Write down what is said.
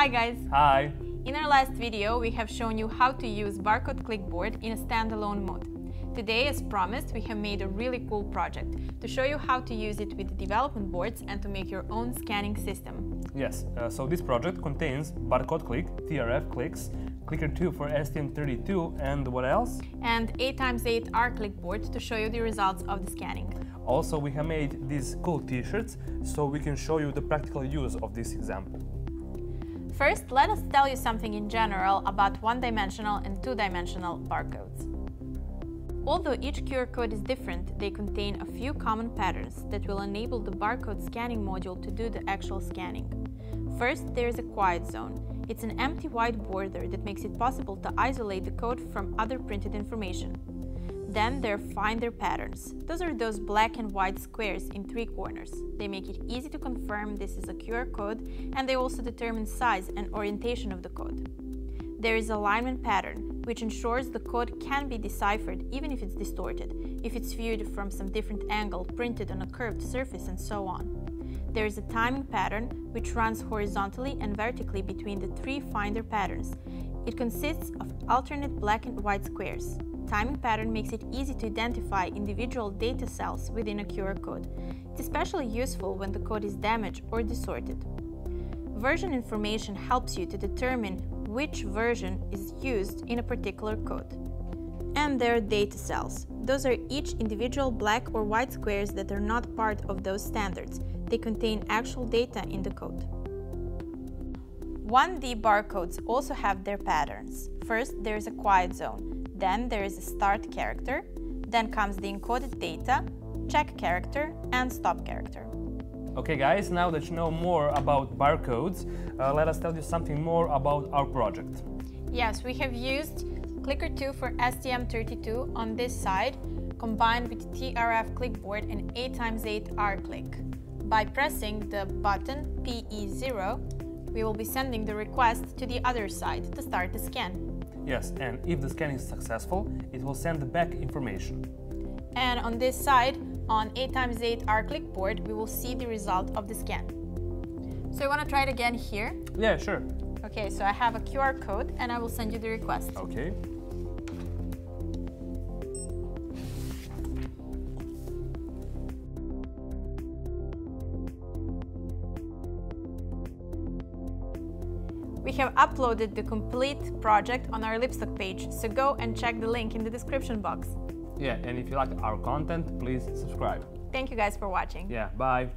Hi guys! Hi! In our last video, we have shown you how to use barcode click board in a standalone mode. Today, as promised, we have made a really cool project to show you how to use it with development boards and to make your own scanning system. Yes, uh, so this project contains barcode click, TRF clicks, Clicker2 for STM32 and what else? And 8x8 R click board to show you the results of the scanning. Also, we have made these cool t-shirts so we can show you the practical use of this example. First, let us tell you something in general about one-dimensional and two-dimensional barcodes. Although each QR code is different, they contain a few common patterns that will enable the barcode scanning module to do the actual scanning. First, there is a quiet zone. It's an empty white border that makes it possible to isolate the code from other printed information. Then there are finder patterns. Those are those black and white squares in three corners. They make it easy to confirm this is a QR code and they also determine size and orientation of the code. There is alignment pattern, which ensures the code can be deciphered even if it's distorted, if it's viewed from some different angle, printed on a curved surface, and so on. There is a timing pattern, which runs horizontally and vertically between the three finder patterns. It consists of alternate black and white squares. Timing pattern makes it easy to identify individual data cells within a QR code. It's especially useful when the code is damaged or distorted. Version information helps you to determine which version is used in a particular code. And there are data cells. Those are each individual black or white squares that are not part of those standards. They contain actual data in the code. 1D barcodes also have their patterns. First, there is a quiet zone. Then there is a start character. Then comes the encoded data, check character, and stop character. Okay guys, now that you know more about barcodes, uh, let us tell you something more about our project. Yes, we have used Clicker2 for STM32 on this side, combined with TRF click board and 8x8 R click. By pressing the button PE0, we will be sending the request to the other side to start the scan. Yes, and if the scan is successful, it will send the back information. And on this side, on 8x8 R click board, we will see the result of the scan. So you want to try it again here? Yeah, sure. Okay, so I have a QR code and I will send you the request. Okay. We have uploaded the complete project on our Libstock page, so go and check the link in the description box. Yeah, and if you like our content, please subscribe. Thank you guys for watching. Yeah, bye.